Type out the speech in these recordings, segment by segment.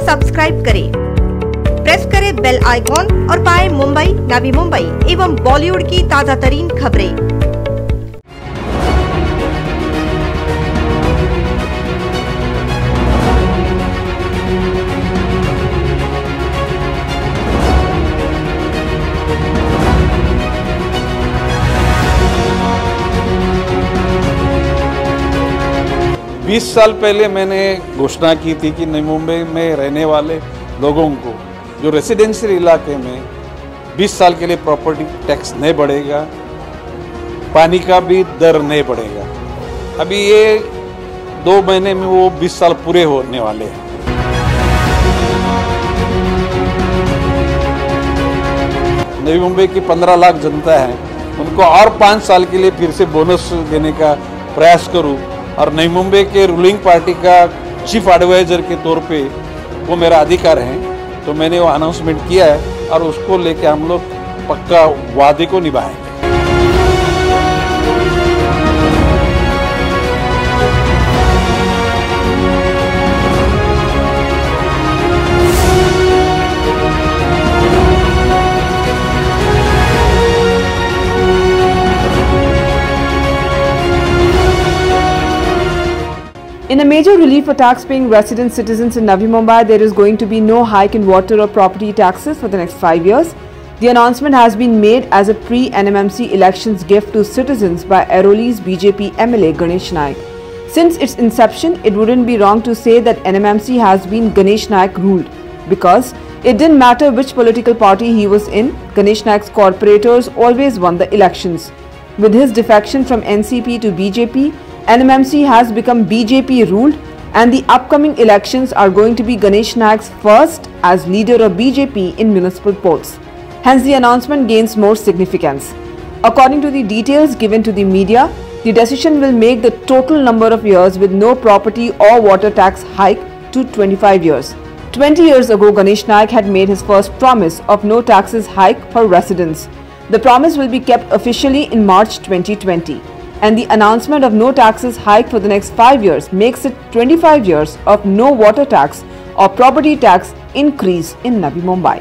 Subscribe करें। Press करें bell icon और पाए मुंबई, नवी मुंबई एवं बॉलीवुड की ताज़ा तरीन खबरें। बीस साल पहले मैंने घोषणा की थी कि नई मुंबई में रहने वाले लोगों को, जो रेसिडेंशियल इलाके में 20 साल के लिए प्रॉपर्टी टैक्स नहीं बढ़ेगा, पानी का भी दर नहीं बढ़ेगा। अभी ये दो महीने में वो 20 साल पूरे होने वाले हैं। नई मुंबई की 15 लाख जनता है, उनको और पाँच साल के लिए फिर से बोनस देने का प्रयास करूँ। और नई मुंबई के रूलिंग पार्टी का चीफ एडवाइज़र के तौर पे वो मेरा अधिकार है तो मैंने वो अनाउंसमेंट किया है और उसको लेके हम लोग पक्का वादे को निभाएँगे। In a major relief for tax-paying resident citizens in Navi Mumbai, there is going to be no hike in water or property taxes for the next five years. The announcement has been made as a pre-NMMC elections gift to citizens by Airoli's BJP MLA Ganesh Naik. Since its inception, it wouldn't be wrong to say that NMMC has been Ganesh Naik ruled because it didn't matter which political party he was in, Ganesh Naik's corporators always won the elections. With his defection from NCP to BJP, NMMC has become BJP ruled and the upcoming elections are going to be Ganesh Nag's first as leader of BJP in municipal polls. Hence the announcement gains more significance. According to the details given to the media, the decision will make the total number of years with no property or water tax hike to 25 years. 20 years ago, Ganesh Naik had made his first promise of no taxes hike for residents. The promise will be kept officially in March 2020 and the announcement of no taxes hike for the next 5 years makes it 25 years of no water tax or property tax increase in Navi Mumbai.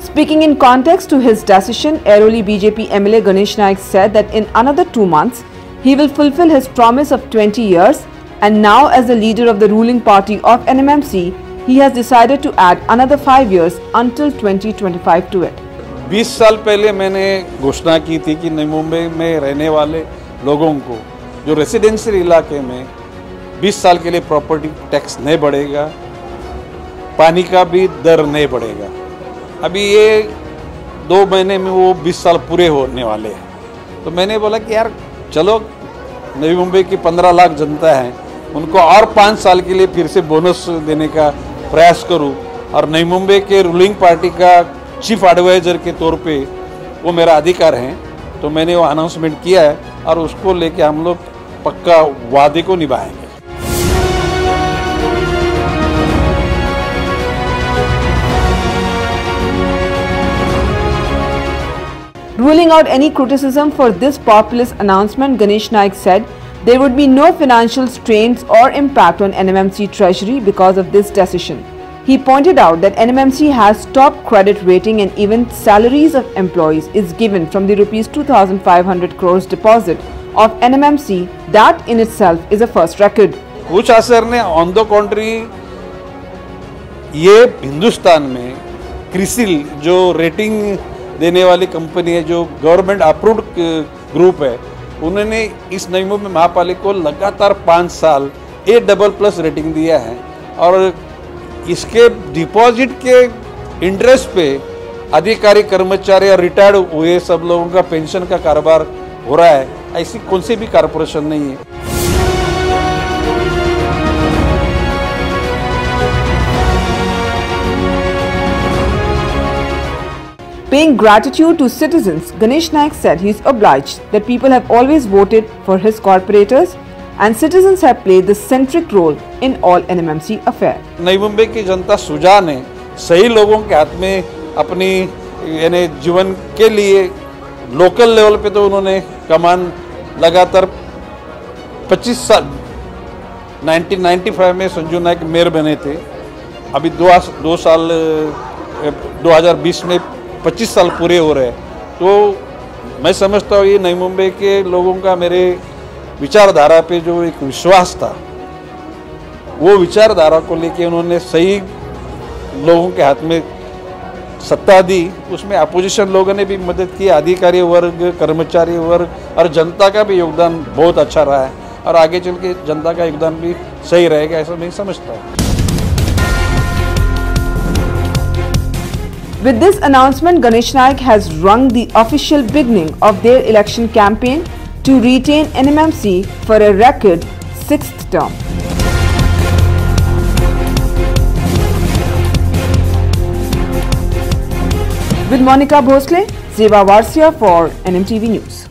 Speaking in context to his decision, Airoli BJP MLA Ganesh Naik said that in another two months, he will fulfill his promise of 20 years and now as the leader of the ruling party of NMMC, he has decided to add another five years until 2025 to it. 20 साल पहले मैंने घोषणा की थी कि नई मुंबई में रहने वाले लोगों को, जो रेसिडेंशियल इलाके में 20 साल के लिए प्रॉपर्टी टैक्स नहीं बढ़ेगा, पानी का भी दर नहीं बढ़ेगा अभी ये दो महीने में वो 20 साल पूरे होने वाले हैं तो मैंने बोला कि यार, चलो, नई मुंबई की 15 लाख जनता है, उनको और पाँच साल के लिए फिर से बोनस देने का प्रयास करूँ और नई मुंबई के रूलिंग पार्टी का चीफ एडवाइज़र के तौर पे वो मेरा अधिकार है तो मैंने वो अनाउंसमेंट किया है और उसको लेके हम लोग पक्का वादे को निभाएँगे। Ruling out any criticism for this populist announcement, Ganesh Naik said there would be no financial strains or impact on NMMC treasury because of this decision. He pointed out that NMMC has top credit rating and even salaries of employees is given from the rupees 2500 crores deposit of NMMC that in itself is a first record. कुछ असर ने on the कॉन्ट्री ये हिंदुस्तान में क्रिसिल जो rating देने वाली company है जो गवर्नमेंट अप्रूव्ड ग्रुप है उन्होंने इस नई मुंबई महापालिका को लगातार पाँच साल ए डबल प्लस रेटिंग दिया है और इसके डिपॉजिट के इंटरेस्ट पे अधिकारी, कर्मचारी और रिटायर्ड हुए सब लोगों का पेंशन का कारोबार हो रहा है। ऐसी कौन सी भी कारपोरेशन नहीं है। Paying gratitude to citizens, Ganesh Naik said he is obliged that people have always voted for his corporators and citizens have played the centric role in all NMMC affair. नई मुंबई की जनता सुजान है सही लोगों के हाथ में अपनी यानी जीवन के लिए लोकल लेवल पे तो उन्होंने कमान लगातार 25 साल 1995 में संजू नायक मेयर बने थे अभी दो दो साल 2020 में 25 साल पूरे हो रहे हैं। तो मैं समझता हूँ ये नई मुंबई के लोगों का मेरे विचारधारा पे जो एक विश्वास था, वो विचारधारा को लेके उन्होंने सही लोगों के हाथ में सत्ता दी, उसमें अपोजिशन लोगों ने भी मदद की, अधिकारी वर्ग, कर्मचारी वर्ग और जनता का भी योगदान बहुत अच्छा रहा है और आगे चल के जनता का योगदान भी सही रहेगा, ऐसा मैं समझता हूँ। With this announcement, Ganesh Naik has rung the official beginning of their election campaign to retain NMMC for a record sixth term. With Monica Bhosle, Zeba Varsia for NMTV News.